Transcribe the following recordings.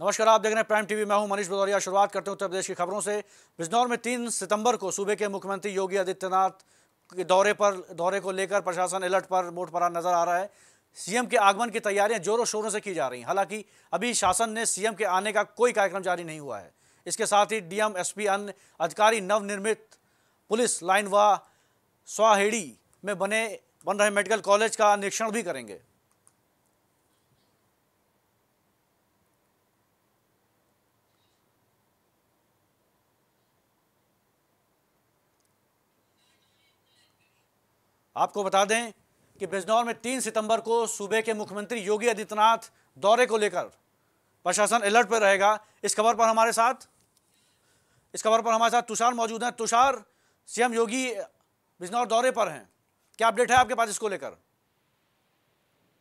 नमस्कार, आप देख रहे हैं प्राइम टीवी मैं हूँ मनीष भदौरिया। शुरुआत करते हैं उत्तर प्रदेश की खबरों से। बिजनौर में तीन सितंबर को सूबे के मुख्यमंत्री योगी आदित्यनाथ के दौरे पर, दौरे को लेकर प्रशासन अलर्ट पर मोट पर नज़र आ रहा है। सीएम के आगमन की तैयारियाँ जोरों शोरों से की जा रही हैं। हालाँकि अभी शासन ने सीएम के आने का कोई कार्यक्रम जारी नहीं हुआ है। इसके साथ ही डीएम, एसपी, अन्य अधिकारी, नवनिर्मित पुलिस लाइन व स्वाहेड़ी में बने, बन रहे मेडिकल कॉलेज का निरीक्षण भी करेंगे। आपको बता दें कि बिजनौर में तीन सितंबर को सूबे के मुख्यमंत्री योगी आदित्यनाथ दौरे को लेकर प्रशासन अलर्ट पर रहेगा। इस खबर पर हमारे साथ इस खबर पर हमारे साथ तुषार मौजूद हैं। तुषार, सीएम योगी बिजनौर दौरे पर हैं। क्या अपडेट है आपके पास इसको लेकर?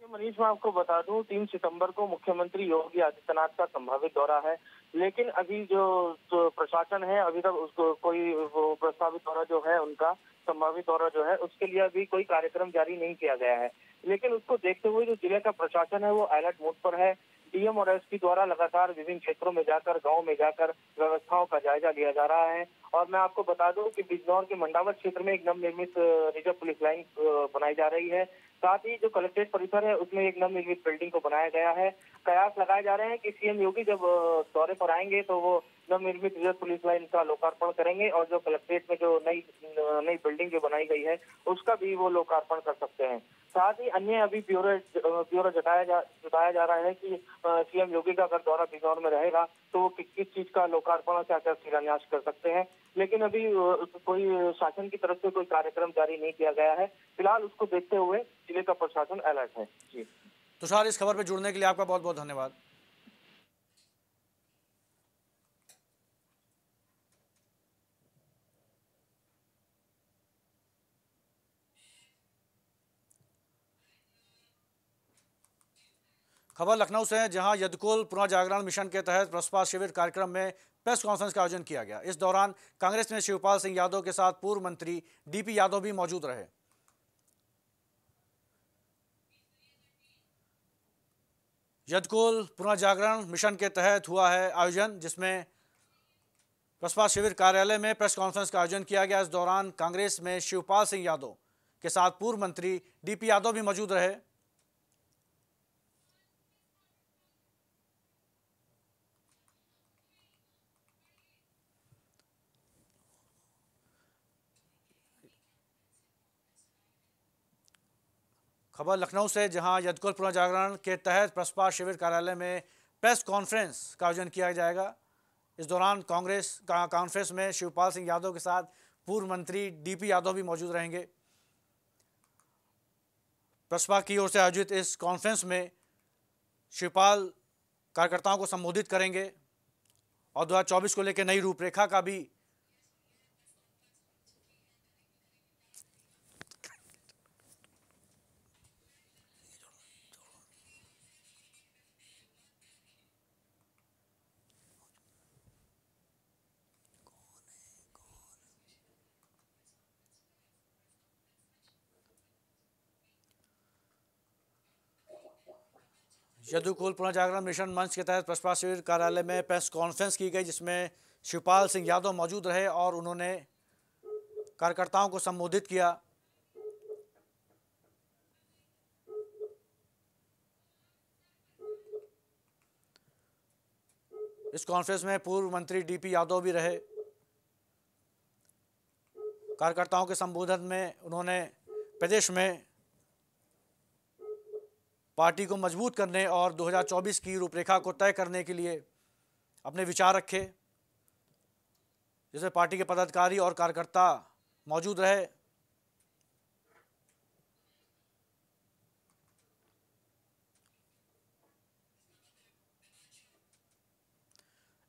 मनीष, मैं आपको बता दूँ, तीन सितंबर को मुख्यमंत्री योगी आदित्यनाथ का संभावित दौरा है। लेकिन अभी जो, जो प्रशासन है अभी तक उसको कोई प्रस्तावित दौरा जो है उनका संभावित दौरा जो है उसके लिए अभी कोई कार्यक्रम जारी नहीं किया गया है। लेकिन उसको देखते हुए जो ज़िले का प्रशासन है वो अलर्ट मोड पर है। डीएम और एसपी द्वारा लगातार विभिन्न क्षेत्रों में जाकर, गाँव में जाकर व्यवस्थाओं का जायजा लिया जा रहा है। और मैं आपको बता दूँ कि बिजनौर के मंडावत क्षेत्र में एक नवनिर्मित रिज़र्व पुलिस लाइन बनाई जा रही है। साथ ही जो कलेक्ट्रेट परिसर है, उसमें एक नवनिर्मित बिल्डिंग को बनाया गया है। कयास लगाए जा रहे हैं कि सीएम योगी जब दौरे पर आएँगे तो वो नवनिर्मित रिज़र्व पुलिस लाइन का लोकार्पण करेंगे और जो कलेक्ट्रेट में जो नई नई बिल्डिंग जो बनाई गई है, उसका भी वो लोकार्पण कर सकते हैं। साथ ही अन्य अभी ब्यूरो ब्यूरो जताया जा जताया जा रहा है कि सीएम योगी का अगर दौरा बिजौर में रहेगा तो वो किस किस चीज़ का लोकार्पण और क्या क्या शिलान्यास कर सकते हैं। लेकिन अभी कोई शासन की तरफ़ से कोई कार्यक्रम जारी नहीं किया गया है। फ़िलहाल उसको देखते हुए ज़िले का प्रशासन अलर्ट है। जी। तुषार, इस खबर पर जुड़ने के लिए आपका बहुत बहुत धन्यवाद। खबर लखनऊ से है, जहाँ यदकुल पुनर्जागरण मिशन के तहत प्रसपा शिविर कार्यक्रम में प्रेस कॉन्फ्रेंस का आयोजन किया गया। इस दौरान कांग्रेस में शिवपाल सिंह यादव के साथ पूर्व मंत्री डीपी यादव भी मौजूद रहे। यदकुल पुनर्जागरण मिशन के तहत हुआ है आयोजन, जिसमें प्रसपा शिविर कार्यालय में प्रेस कॉन्फ्रेंस का आयोजन किया गया। इस दौरान कांग्रेस में शिवपाल सिंह यादव के साथ पूर्व मंत्री डीपी यादव भी मौजूद रहे। खबर लखनऊ से, जहाँ यदकुल पुनर्जागरण के तहत प्रसपा शिविर कार्यालय में प्रेस कॉन्फ्रेंस का आयोजन किया जाएगा। इस दौरान कांग्रेस का कॉन्फ्रेंस में शिवपाल सिंह यादव के साथ पूर्व मंत्री डीपी यादव भी मौजूद रहेंगे। प्रसपा की ओर से आयोजित इस कॉन्फ्रेंस में शिवपाल कार्यकर्ताओं को संबोधित करेंगे और 2024 को लेकर नई रूपरेखा का भी यदुकुल पुनर्जागरण मिशन मंच के तहत प्रसपा शिविर कार्यालय में प्रेस कॉन्फ्रेंस की गई, जिसमें शिवपाल सिंह यादव मौजूद रहे और उन्होंने कार्यकर्ताओं को संबोधित किया। इस कॉन्फ्रेंस में पूर्व मंत्री डीपी यादव भी रहे। कार्यकर्ताओं के संबोधन में उन्होंने प्रदेश में पार्टी को मज़बूत करने और 2024 की रूपरेखा को तय करने के लिए अपने विचार रखे। जिसमें पार्टी के पदाधिकारी और कार्यकर्ता मौजूद रहे।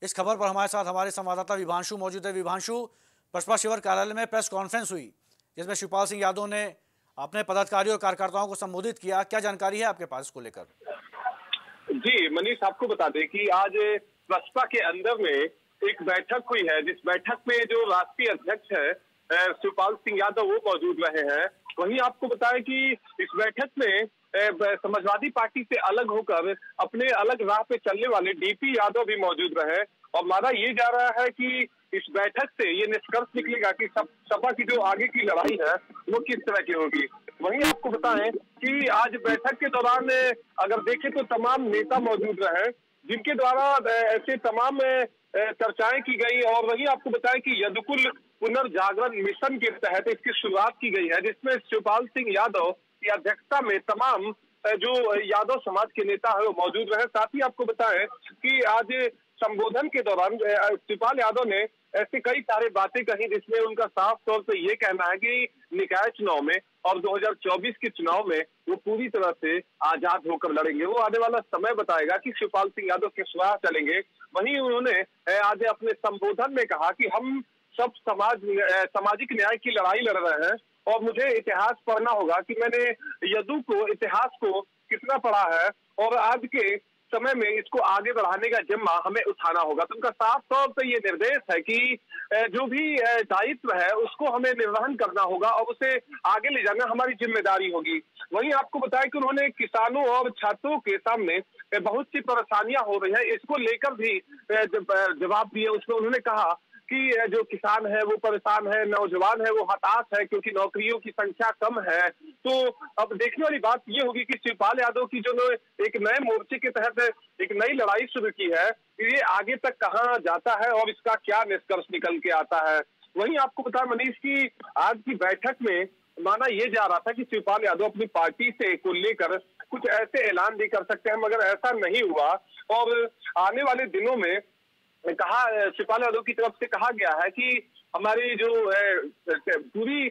इस खबर पर हमारे साथ हमारे संवाददाता विभांशु मौजूद है। विभांशु, बसपा शिवर कार्यालय में प्रेस कॉन्फ्रेंस हुई, जिसमें शिवपाल सिंह यादव ने आपने पदाधिकारियों और कार्यकर्ताओं को संबोधित किया। क्या जानकारी है आपके पास इसको लेकर? जी, मनीष, आपको बता दें कि आज बसपा के अंदर में एक बैठक हुई है, जिस बैठक में जो राष्ट्रीय अध्यक्ष है शिवपाल सिंह यादव, वो मौजूद रहे हैं। वहीं आपको बताएँ कि इस बैठक में समाजवादी पार्टी से अलग होकर अपने अलग राह पे चलने वाले डीपी यादव भी मौजूद रहे। और माना ये जा रहा है कि इस बैठक से ये निष्कर्ष निकलेगा कि सपा की जो आगे की लड़ाई है, वो किस तरह की होगी? वहीं आपको बताएँ कि आज बैठक के दौरान, अगर देखें तो तमाम नेता मौजूद रहे, जिनके द्वारा ऐसे तमाम चर्चाएँ की गई और वहीं आपको बताएँ कि यदुकुल पुनर्जागरण मिशन के तहत इसकी शुरुआत की गई है, जिसमें शिवपाल सिंह यादव की अध्यक्षता में तमाम जो यादव समाज के नेता है, वो मौजूद रहे। साथ ही आपको बताएँ कि आज संबोधन के दौरान शिवपाल यादव ने ऐसे कई सारे बातें कही जिसमें उनका साफ़ तौर से ये कहना है कि निकाय चुनाव में और 2024 के चुनाव में वो पूरी तरह से आज़ाद होकर लड़ेंगे। वो आने वाला समय बताएगा कि शिवपाल सिंह यादव किस राह चलेंगे। वहीं उन्होंने आज अपने संबोधन में कहा कि हम सब समाज सामाजिक न्याय की लड़ाई लड़ रहे हैं और मुझे इतिहास पढ़ना होगा कि मैंने यदु को, इतिहास को कितना पढ़ा है और आज के समय में इसको आगे बढ़ाने का जिम्मा हमें उठाना होगा। तो उनका साफ़ तौर पर ये निर्देश है कि जो भी दायित्व है, उसको हमें निर्वहन करना होगा और उसे आगे ले जाना हमारी ज़िम्मेदारी होगी। वहीं आपको बताया कि उन्होंने किसानों और छात्रों के सामने बहुत सी परेशानियाँ हो रही है। इसको लेकर भी जवाब दिए उसमें उन्होंने कहा कि जो किसान है, वो परेशान है, नौजवान है, वो हताश है, क्योंकि नौकरियों की संख्या कम है। तो अब देखने वाली बात ये होगी कि शिवपाल यादव की जो एक नए मोर्चे के तहत एक नई लड़ाई शुरू की है, ये आगे तक कहाँ जाता है और इसका क्या निष्कर्ष निकल के आता है? वहीं आपको बता मनीष, की आज की बैठक में माना ये जा रहा था कि शिवपाल यादव अपनी पार्टी से को लेकर कुछ ऐसे ऐलान भी कर सकते हैं, मगर ऐसा नहीं हुआ। और आने वाले दिनों में कहा शिवपाल यादव की तरफ़ से कहा गया है कि हमारी जो पूरी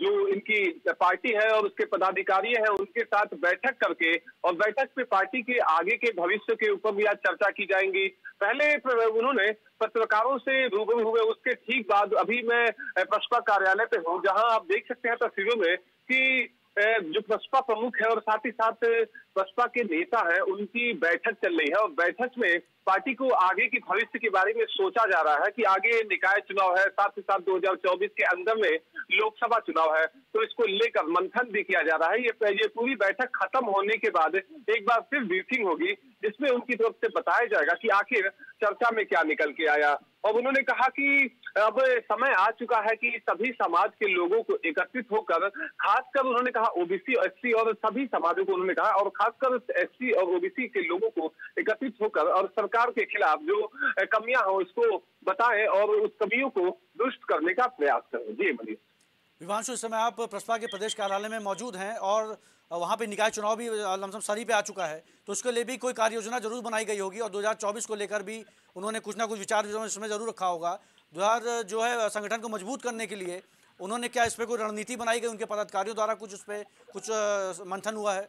जो इनकी पार्टी है और उसके पदाधिकारी हैं, उनके साथ बैठक करके और बैठक में पार्टी के आगे के भविष्य के ऊपर भी आज चर्चा की जाएँगी। पहले उन्होंने पत्रकारों से रूबरू हुए, उसके ठीक बाद अभी मैं बसपा कार्यालय पे हूँ, जहाँ आप देख सकते हैं तस्वीरों में कि जो बसपा प्रमुख है और साथ ही साथ बसपा के नेता है, उनकी बैठक चल रही है और बैठक में पार्टी को आगे की भविष्य के बारे में सोचा जा रहा है कि आगे निकाय चुनाव है, साथ ही साथ 2024 के अंदर में लोकसभा चुनाव है। तो इसको लेकर मंथन भी किया जा रहा है। ये ये पूरी बैठक खत्म होने के बाद एक बार फिर ब्रीफिंग होगी, जिसमें उनकी तरफ़ से बताया जाएगा कि आखिर चर्चा में क्या निकल के आया। और उन्होंने कहा कि अब समय आ चुका है कि सभी समाज के लोगों को एकत्रित होकर, खासकर उन्होंने कहा ओबीसी एससी और सभी समाजों को उन्होंने कहा, और खासकर एससी और ओबीसी के लोगों को एकत्रित होकर और सरकार के खिलाफ जो कमियाँ हो इसको बताएँ और उस कमियों को दुष्ट करने का प्रयास करें। जी, मनीष। विवांशु, इस समय आप प्रस्पा के प्रदेश कार्यालय में मौजूद हैं और वहाँ पे निकाय चुनाव भी लमसम सरी पे आ चुका है। तो उसके लिए भी कोई कार्य योजना ज़रूर बनाई गई होगी और 2024 को लेकर भी उन्होंने कुछ ना कुछ विचार इसमें ज़रूर रखा होगा। दो जो है संगठन को मज़बूत करने के लिए उन्होंने क्या इस पर कोई रणनीति बनाई गई? उनके पदाधिकारियों द्वारा कुछ उस पर कुछ मंथन हुआ है?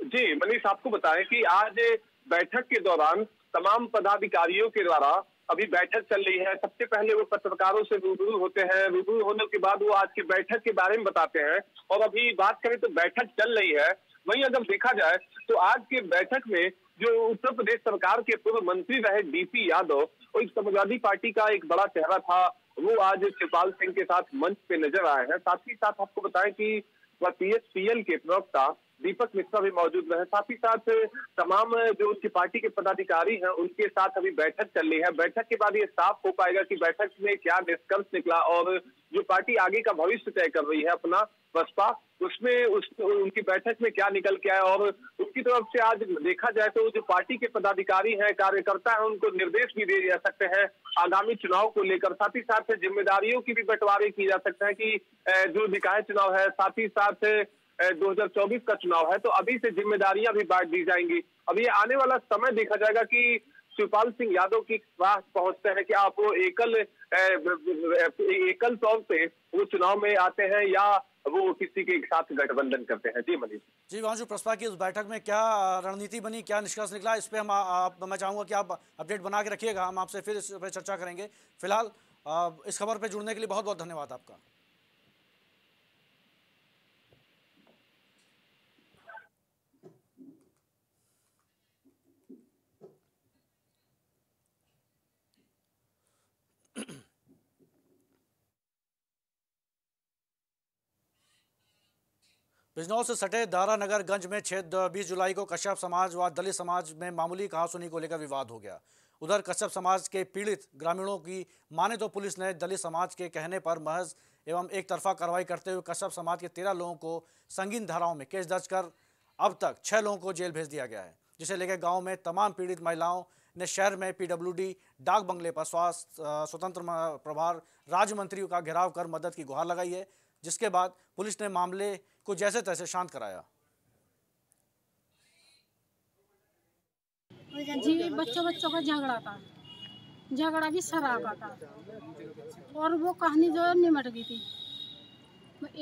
जी, मनीष, आपको बताएँ कि आज बैठक के दौरान तमाम पदाधिकारियों के द्वारा अभी बैठक चल रही है। सबसे पहले वो पत्रकारों से रूबरू होते हैं। रूबरू होने के बाद वो आज की बैठक के बारे में बताते हैं। और अभी बात करें तो बैठक चल रही है। वहीं अगर देखा जाए तो आज की बैठक में जो उत्तर प्रदेश सरकार के पूर्व मंत्री रहे डीपी यादव और समाजवादी पार्टी का एक बड़ा चेहरा था। वो आज शिवपाल सिंह के साथ मंच पे नज़र आए हैं। साथ ही साथ आपको बताएँ कि पी एस पी एल के प्रवक्ता दीपक मिश्रा भी मौजूद रहे। साथ ही साथ, तमाम, जो उसकी पार्टी के पदाधिकारी हैं, उनके साथ अभी बैठक चल रही है। बैठक के बाद ये साफ़ हो पाएगा कि बैठक में क्या निष्कर्ष निकला और जो पार्टी आगे का भविष्य तय कर रही है अपना बसपा, उसमें उस, उनकी बैठक में क्या निकल के आया और उसकी तरफ़ से आज देखा जाए तो जो पार्टी के पदाधिकारी हैं, कार्यकर्ता हैं, उनको निर्देश भी दिए जा सकते हैं आगामी चुनाव को लेकर। साथ ही साथ जिम्मेदारियों की भी बंटवारे की जा सकते हैं कि जो निकाय चुनाव है, साथ ही साथ 2024 का चुनाव है तो अभी से जिम्मेदारियाँ भी बांट दी जाएँगी। अब ये आने वाला समय देखा जाएगा कि शिवपाल सिंह यादव की राह पहुँचते हैं कि आप वो एकल एकल तौर पे वो चुनाव में आते हैं या वो किसी के साथ गठबंधन करते हैं? जी, मनीष। जी, वांशु प्रस्पा की उस बैठक में क्या रणनीति बनी, क्या निष्कर्ष निकला, इस पर हम आप, मैं चाहूँगा कि आप अपडेट बना के रखिएगा, हम आपसे फिर इस पर चर्चा करेंगे। फ़िलहाल इस खबर पर जुड़ने के लिए बहुत बहुत धन्यवाद आपका। बिजनौर से सटे दारा नगर गंज में छह बीस जुलाई को कश्यप समाज व दलित समाज में मामूली कहासुनी को लेकर विवाद हो गया। उधर कश्यप समाज के पीड़ित ग्रामीणों की माने तो पुलिस ने दलित समाज के कहने पर महज एवं एक तरफा कार्रवाई करते हुए कश्यप समाज के तेरह लोगों को संगीन धाराओं में केस दर्ज कर अब तक छह लोगों को जेल भेज दिया गया है, जिसे लेकर गाँव में तमाम पीड़ित महिलाओं ने शहर में पीडब्ल्यूडी, डाक बंगले पर स्वास्थ्य स्वतंत्र प्रभार, राज्य मंत्रियों का घेराव कर मदद की गुहार लगाई है। जिसके बाद पुलिस ने मामले को जैसे तैसे शांत कराया। जी बच्चों बच्चों का झगड़ा था। झगड़ा भी शराब का था। और वो कहानी जो निमट गई थी।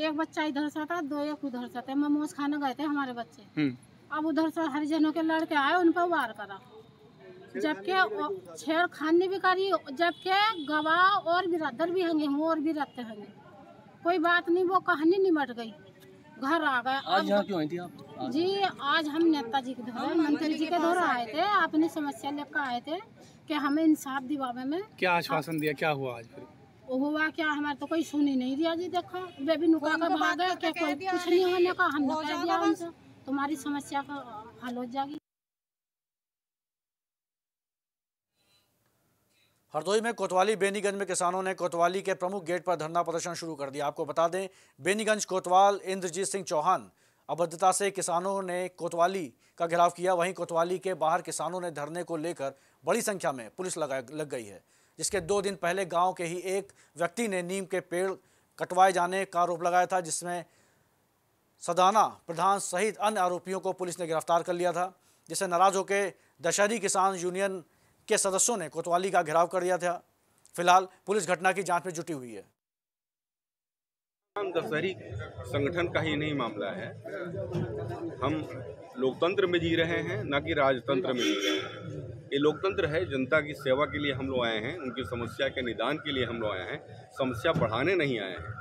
एक बच्चा इधर से था दो एक उधर से थे। मोमोज खाने गए थे हमारे बच्चे। हम्म। अब उधर से हरिजनों के लड़के आए उन पर वार करा। जबकि छेड़खानी भी करी जबकि गवाह और भी रद्दर भी होंगे और भी रहते होंगे। कोई बात नहीं वो कहानी निमट गई। घर आ गए। आज यहाँ क्यों आई थी आप? जी आज हम नेताजी के दौरे मंत्री जी के दौरे आए थे। अपनी समस्या लेकर आए थे कि हमें इंसाफ दिवावे में क्या आश्वासन दिया? क्या हुआ आज फिर? हुआ क्या? हमारे तो कोई सुनी नहीं दिया जी देखो। वे भी नुका कर भागे क्या कोई कुछ नहीं होने का हमने कह दिया उनसे तुम्हारी समस्या का हल हो जाएगी। हरदोई में कोतवाली बेनीगंज में किसानों ने कोतवाली के प्रमुख गेट पर धरना प्रदर्शन शुरू कर दिया। आपको बता दें, बेनीगंज कोतवाल इंद्रजीत सिंह चौहान अभद्रता से किसानों ने कोतवाली का घेराव किया। वहीं कोतवाली के बाहर किसानों ने धरने को लेकर बड़ी संख्या में पुलिस लगा लग गई है, जिसके दो दिन पहले गाँव के ही एक व्यक्ति ने नीम के पेड़ कटवाए जाने का आरोप लगाया था, जिसमें सदाना प्रधान सहित अन्य आरोपियों को पुलिस ने गिरफ़्तार कर लिया था, जिससे नाराज़ होकर दशहरी किसान यूनियन के सदस्यों ने कोतवाली का घेराव कर दिया था। फ़िलहाल पुलिस घटना की जाँच में जुटी हुई है। दशहरी संगठन का ही नहीं मामला है। हम लोकतंत्र में जी रहे हैं, न कि राजतंत्र में जी रहे हैं। ये लोकतंत्र है, जनता की सेवा के लिए हम लोग आए हैं, उनकी समस्या के निदान के लिए हम लोग आए हैं, समस्या बढ़ाने नहीं आए हैं।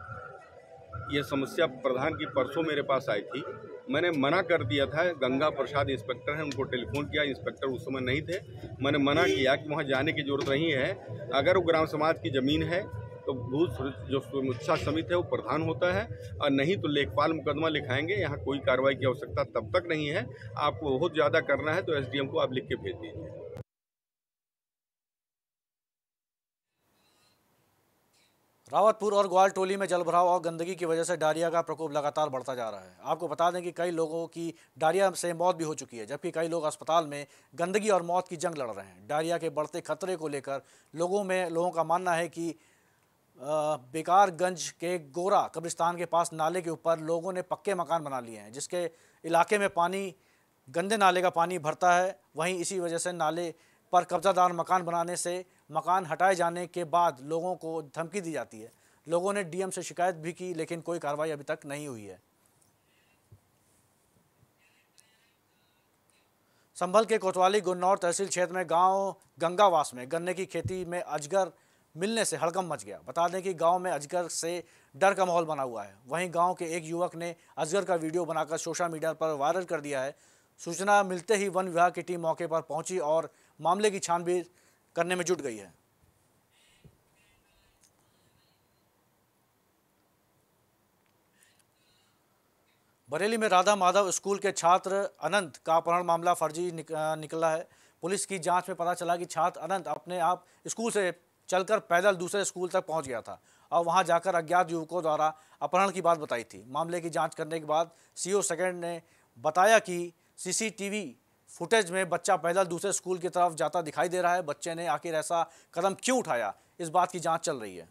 ये समस्या प्रधान की परसों मेरे पास आई थी मैंने मना कर दिया था, गंगा प्रसाद इंस्पेक्टर हैं, उनको टेलीफोन किया, इंस्पेक्टर उस समय नहीं थे। मैंने मना किया कि वहाँ जाने की ज़रूरत नहीं है। अगर वो ग्राम समाज की ज़मीन है तो भू जो समीक्षा समिति है, वो प्रधान होता है। और नहीं तो लेखपाल मुकदमा लिखाएँगे, यहाँ कोई कार्रवाई की आवश्यकता तब तक नहीं है। आपको बहुत ज़्यादा करना है तो एसडीएम को आप लिख के भेज दीजिए। रावतपुर और ग्वाल टोली में जलभराव और गंदगी की वजह से डायरिया का प्रकोप लगातार बढ़ता जा रहा है। आपको बता दें कि कई लोगों की डायरिया से मौत भी हो चुकी है, जबकि कई लोग अस्पताल में गंदगी और मौत की जंग लड़ रहे हैं। डायरिया के बढ़ते खतरे को लेकर लोगों में, लोगों का मानना है कि बेकारगंज के गोरा कब्रिस्तान के पास नाले के ऊपर लोगों ने पक्के मकान बना लिए हैं, जिसके इलाके में पानी, गंदे नाले का पानी भरता है। वहीं इसी वजह से नाले पर कब्जादार मकान बनाने से मकान हटाए जाने के बाद लोगों को धमकी दी जाती है। लोगों ने डीएम से शिकायत भी की, लेकिन कोई कार्रवाई अभी तक नहीं हुई है। संभल के कोतवाली गुन्नौर तहसील क्षेत्र में गाँव गंगावास में, गन्ने की खेती में अजगर मिलने से हड़कम मच गया। बता दें कि गाँव में अजगर से डर का माहौल बना हुआ है। वहीं गाँव के एक युवक ने अजगर का वीडियो बनाकर सोशल मीडिया पर वायरल कर दिया है। सूचना मिलते ही वन विभाग की टीम मौके पर पहुँची और मामले की छानबीन करने में जुट गई है। बरेली में राधा माधव स्कूल के छात्र अनंत का अपहरण मामला फर्जी निक, निकला है। पुलिस की जाँच में पता चला कि छात्र अनंत अपने आप स्कूल से चलकर पैदल दूसरे स्कूल तक पहुँच गया था और वहाँ जाकर अज्ञात युवकों द्वारा अपहरण की बात बताई थी। मामले की जाँच करने के बाद सीओ सेकेंड ने बताया कि सीसीटीवी फुटेज में बच्चा पैदल दूसरे स्कूल की तरफ़ जाता दिखाई दे रहा है। बच्चे ने आखिर ऐसा कदम क्यों उठाया? इस बात की जाँच चल रही है।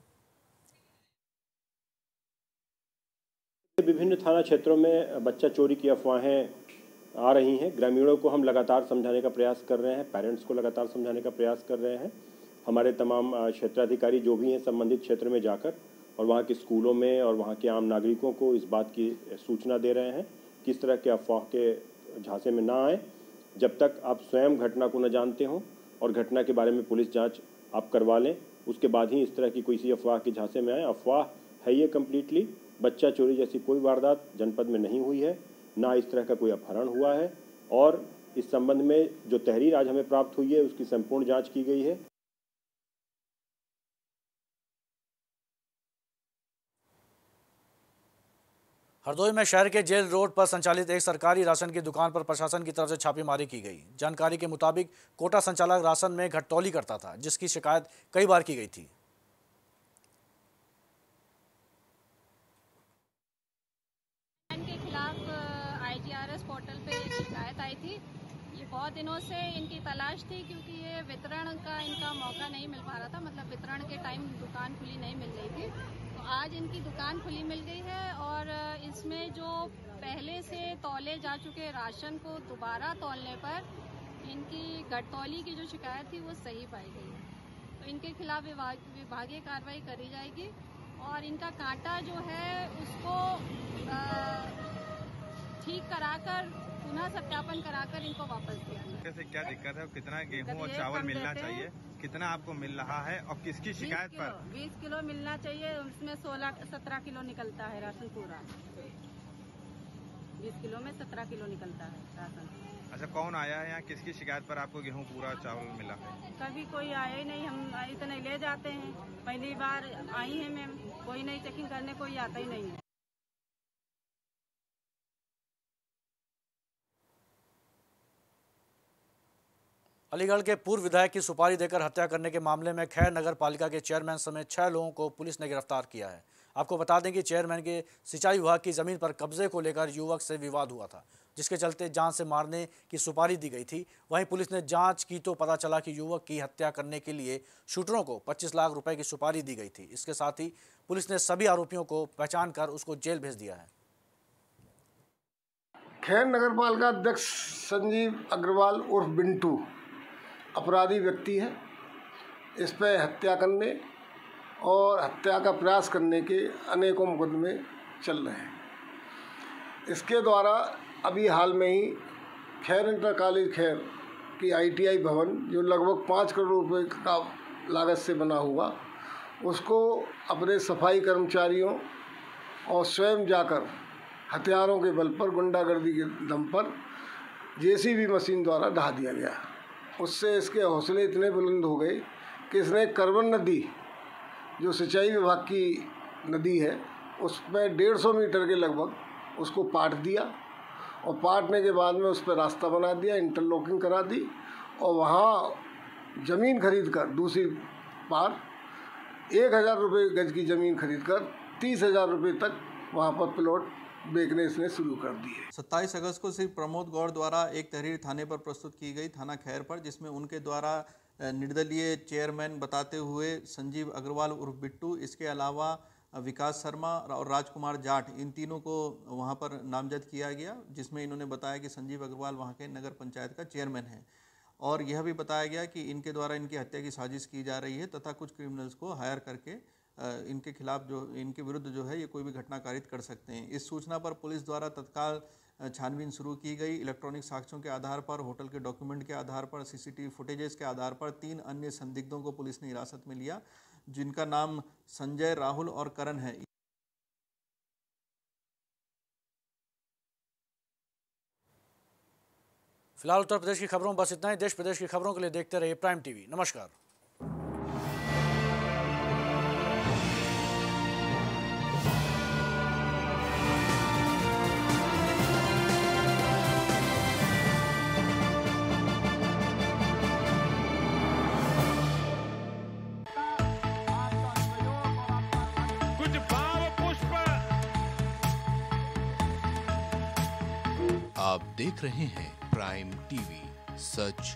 विभिन्न थाना क्षेत्रों में बच्चा चोरी की अफवाहें आ रही हैं। ग्रामीणों को हम लगातार समझाने का प्रयास कर रहे हैं। पेरेंट्स को लगातार समझाने का प्रयास कर रहे हैं। हमारे तमाम क्षेत्राधिकारी जो भी हैं संबंधित क्षेत्र में जाकर और वहाँ के स्कूलों में और वहाँ के आम नागरिकों को इस बात की सूचना दे रहे हैं, किस तरह के अफवाह के झांसे में ना आए। जब तक आप स्वयं घटना को न जानते हों और घटना के बारे में पुलिस जाँच आप करवा लें, उसके बाद ही इस तरह की कोई सी अफवाह के झांसे में आए। अफवाह है ये कम्प्लीटली बच्चा चोरी जैसी कोई वारदात जनपद में नहीं हुई है, ना इस तरह का कोई अपहरण हुआ है और इस संबंध में जो तहरीर आज हमें प्राप्त हुई है, उसकी संपूर्ण जाँच की गई है। हरदोई में शहर के जेल रोड पर संचालित एक सरकारी राशन की दुकान पर प्रशासन की तरफ़ से छापेमारी की गई। जानकारी के मुताबिक कोटा संचालक राशन में घटतौली करता था, जिसकी शिकायत कई बार की गई थी के खिलाफ आईजीआरएस पोर्टल पे एक शिकायत आई थी ये बहुत दिनों से इनकी तलाश थी क्योंकि ये वितरण का इनका मौका नहीं मिल पा रहा था मतलब वितरण के टाइम दुकान खुली नहीं मिल रही थी। तो आज इनकी दुकान खुली मिल गई है और इसमें जो पहले से तौले जा चुके राशन को दोबारा तोलने पर इनकी घटतौली की जो शिकायत थी वो सही पाई गई है। तो इनके खिलाफ विभाग, विभागीय कार्रवाई करी जाएगी और इनका कांटा जो है उसको ठीक कराकर पुनः सत्यापन कराकर इनको वापस दिया जाए कैसे क्या दिक्कत है? कितना गेहूँ और चावल मिलना चाहिए? कितना आपको मिल रहा है और किसकी शिकायत पर? बीस किलो मिलना चाहिए उसमें सोलह सत्रह किलो निकलता है राशन पूरा। बीस किलो में सत्रह किलो निकलता है राशन। अच्छा कौन आया है यहाँ? किसकी शिकायत पर आपको गेहूँ पूरा चावल मिला? है कभी कोई आया ही नहीं हम इतने ले जाते हैं। पहली बार आई है मैम कोई नहीं चेकिंग करने कोई आता ही नहीं है। अलीगढ़ के पूर्व विधायक की सुपारी देकर हत्या करने के मामले में खैर नगर पालिका के चेयरमैन समेत छह लोगों को पुलिस ने गिरफ़्तार किया है। आपको बता दें कि चेयरमैन के सिंचाई विभाग की ज़मीन पर कब्जे को लेकर युवक से विवाद हुआ था, जिसके चलते जान से मारने की सुपारी दी गई थी। वहीं पुलिस ने जाँच की तो पता चला कि युवक की हत्या करने के लिए शूटरों को 25 लाख रुपए की सुपारी दी गई थी। इसके साथ ही पुलिस ने सभी आरोपियों को पहचान कर उसको जेल भेज दिया है। खैर नगर पालिका अध्यक्ष संजीव अग्रवाल उर्फ़ बिंटू अपराधी व्यक्ति है। इस पर हत्या करने और हत्या का प्रयास करने के अनेकों मुकदमे चल रहे हैं। इसके द्वारा अभी हाल में ही खैर इंटर कॉलेज खैर की आईटीआई भवन, जो लगभग पाँच करोड़ रुपए का लागत से बना हुआ, उसको अपने सफ़ाई कर्मचारियों और स्वयं जाकर हथियारों के बल पर, गुंडागर्दी के दम पर जेसीबी मशीन द्वारा ढहा दिया गया। उससे इसके हौसले इतने बुलंद हो गए कि इसने करवन नदी, जो सिंचाई विभाग की नदी है, उसमें डेढ़ सौ मीटर के लगभग उसको पाट दिया और पाटने के बाद में उस पर रास्ता बना दिया इंटरलॉकिंग करा दी और वहाँ ज़मीन खरीद कर दूसरी पार एक हज़ार रुपये गज की ज़मीन खरीद कर तीस हज़ार रुपये तक वहाँ पर प्लॉट बेचने इसने शुरू कर दिए सत्ताईस अगस्त को श्री प्रमोद गौर द्वारा एक तहरीर थाने पर प्रस्तुत की गई थाना खैर पर, जिसमें उनके द्वारा निर्दलीय चेयरमैन बताते हुए संजीव अग्रवाल उर्फ़ बिट्टू, इसके अलावा विकास शर्मा और राजकुमार जाट, इन तीनों को वहाँ पर नामजद किया गया, जिसमें इन्होंने बताया कि संजीव अग्रवाल वहाँ के नगर पंचायत का चेयरमैन है। और यह भी बताया गया कि इनके द्वारा इनकी हत्या की साजिश की जा रही है, तथा कुछ क्रिमिनल्स को हायर करके इनके खिलाफ जो, इनके विरुद्ध जो है ये कोई भी घटना कारित कर सकते हैं। इस सूचना पर पुलिस द्वारा तत्काल छानबीन शुरू की गई। इलेक्ट्रॉनिक साक्ष्यों के आधार पर, होटल के डॉक्यूमेंट के आधार पर, सीसीटीवी फुटेजेस के आधार पर तीन अन्य संदिग्धों को पुलिस ने हिरासत में लिया, जिनका नाम संजय, राहुल और करण है। फ़िलहाल उत्तर प्रदेश की खबरों बस इतना ही। देश प्रदेश की खबरों के लिए देखते रहिए प्राइम टीवी। नमस्कार। देख रहे हैं प्राइम टीवी सच